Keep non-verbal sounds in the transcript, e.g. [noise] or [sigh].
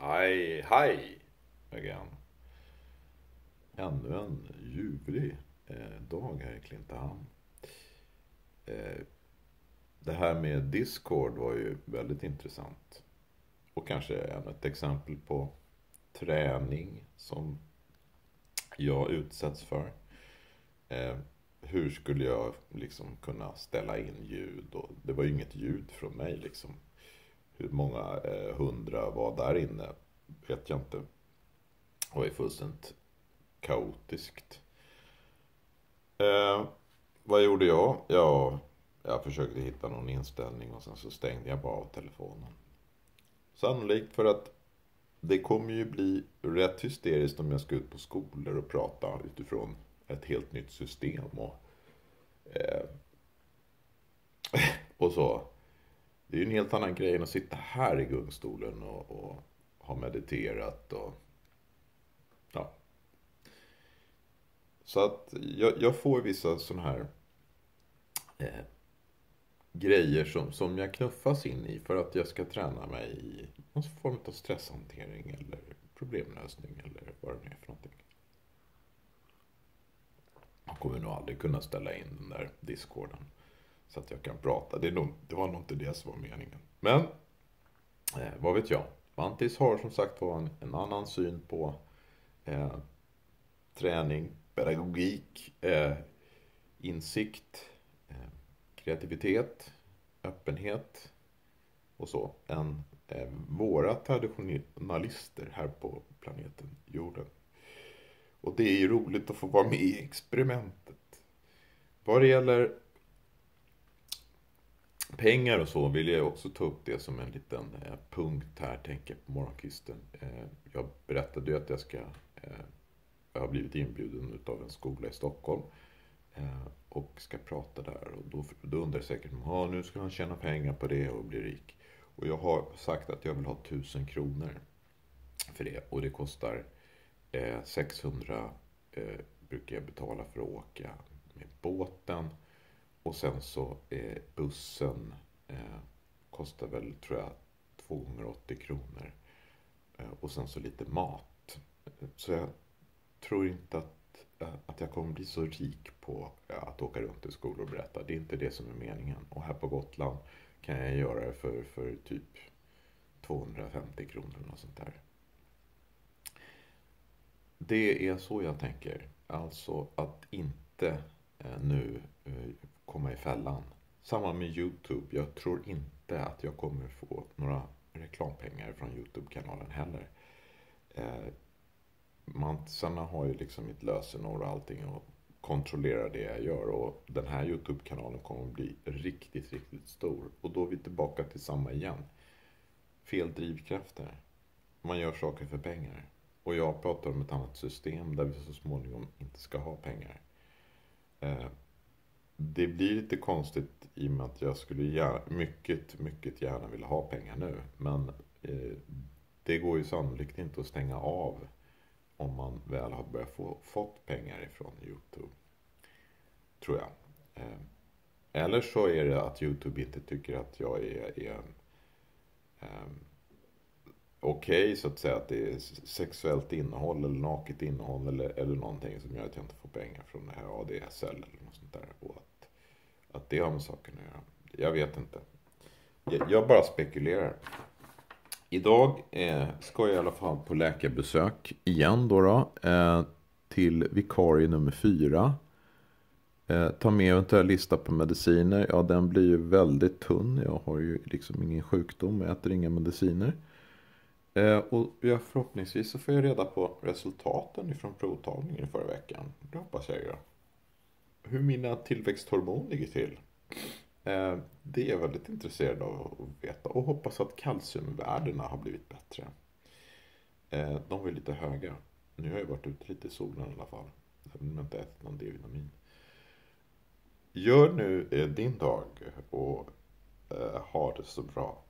Hi, hi again. Ännu en ljuvlig eh, dag här i Klintehamn. Eh, det här med Discord var ju väldigt intressant. Och kanske ännu ett exempel på träning som jag utsätts för. Eh, hur skulle jag liksom kunna ställa in ljud? Och det var ju inget ljud från mig liksom. Hur många eh, hundra var där inne vet jag inte. Det var ju fullständigt kaotiskt. Eh, vad gjorde jag? Ja, jag försökte hitta någon inställning och sen så stängde jag bara av telefonen. Sannolikt för att det kommer ju bli rätt hysteriskt om jag ska ut på skolor och prata utifrån ett helt nytt system och, eh, [laughs] och så. Det är ju en helt annan grej än att sitta här i gungstolen och, och ha mediterat och ja. Så att jag, jag får vissa sådana här eh, grejer som, som jag knuffas in i för att jag ska träna mig i någon form av stresshantering eller problemlösning eller vad det nu är för någonting. Jag kommer nog aldrig kunna ställa in den där discorden så att jag kan prata. Det, nog, det var nog inte det som var meningen. Men, eh, vad vet jag. Vantis har som sagt var en, en annan syn på eh, träning, pedagogik, eh, insikt, eh, kreativitet, öppenhet och så än eh, våra traditionalister här på planeten jorden. Och det är ju roligt att få vara med i experimentet. Vad det gäller pengar och så vill jag också ta upp det som en liten eh, punkt här, tänker jag på morgonkvisten. Eh, jag berättade ju att jag ska, eh, jag har blivit inbjuden utav en skola i Stockholm och ska prata där. Och då, då undrar säkert, ja nu ska han tjäna pengar på det och bli rik. Och jag har sagt att jag vill ha 1000 kronor för det. Och det kostar 600 brukar jag betala för att åka med båten. Och sen så eh, bussen eh, kostar väl, tror jag, 2 80 kronor. Eh, och sen så lite mat. Så jag tror inte att, eh, att jag kommer bli så rik på eh, att åka runt i skolor och berätta. Det är inte det som är meningen. Och här på Gotland kan jag göra det för, för typ 250 kronor eller något sånt där. Det är så jag tänker. Alltså att inte eh, nu eh, komma i fällan. Samma med YouTube. Jag tror inte att jag kommer få några reklampengar från YouTube-kanalen heller. Eh, mantisarna har ju liksom mitt lösenord och allting och kontrollerar det jag gör. Och den här YouTube-kanalen kommer att bli riktigt, riktigt stor. Och då är vi tillbaka till samma igen. Fel drivkrafter. Man gör saker för pengar. Och jag pratar om ett annat system där vi så småningom inte ska ha pengar. Eh, det blir lite konstigt i och med att jag skulle gärna, mycket, mycket gärna vilja ha pengar nu. Men eh, det går ju sannolikt inte att stänga av om man väl har börjat få fått pengar ifrån YouTube. Tror jag. Eh, eller så är det att YouTube inte tycker att jag är, är eh, okej okay, så att säga. Att det är sexuellt innehåll eller naket innehåll eller, eller någonting som gör att jag inte får pengar från det här ADSL eller något sånt där. Och att, det har med saken att göra. Jag vet inte. Jag, jag bara spekulerar. Idag eh, ska jag i alla fall på läkarbesök igen då. då eh, till vikarie nummer fyra. Eh, ta med eventuell lista på mediciner. Ja, den blir ju väldigt tunn. Jag har ju liksom ingen sjukdom och äter inga mediciner. Eh, och ja, förhoppningsvis så får jag reda på resultaten ifrån provtagningen förra veckan. Det hoppas jag ju. Hur mina tillväxthormon ligger till. Eh, det är jag väldigt intresserad av att veta. Och hoppas att kalciumvärdena har blivit bättre. Eh, de var lite höga. Nu har jag varit ute lite i solen i alla fall. Jag har inte ätit någon D-vitamin. Gör nu eh, din dag och ha det så bra.